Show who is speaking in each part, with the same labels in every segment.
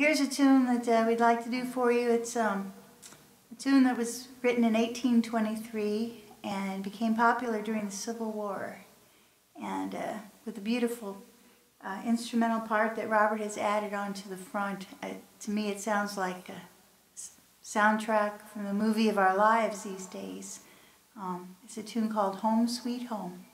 Speaker 1: here's a tune that uh, we'd like to do for you. It's um, a tune that was written in 1823 and became popular during the Civil War. And uh, with a beautiful uh, instrumental part that Robert has added onto the front, uh, to me it sounds like a soundtrack from the movie of our lives these days. Um, it's a tune called Home Sweet Home.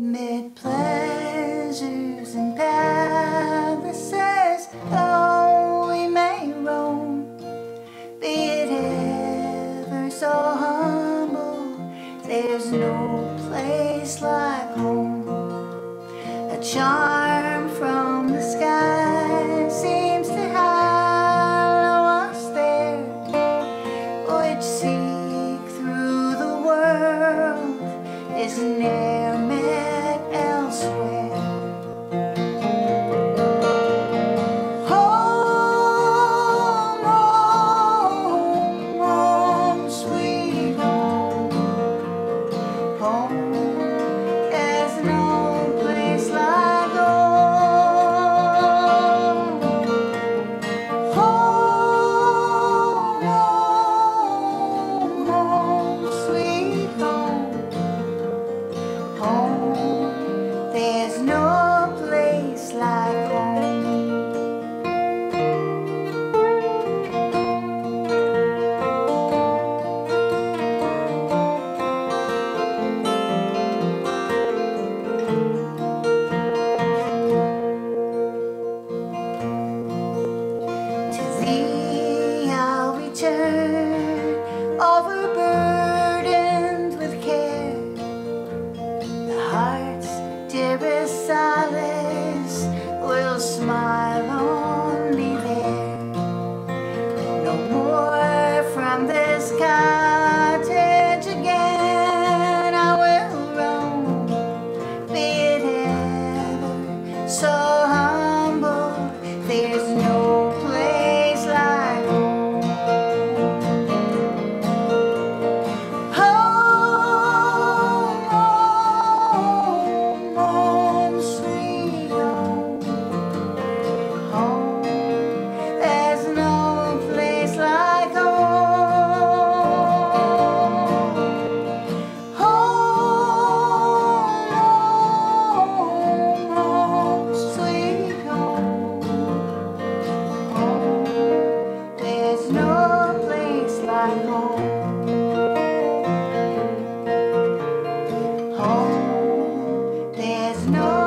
Speaker 1: Mid pleasures and palaces, though we may roam, be it ever so humble, there's no place like home. A charm No.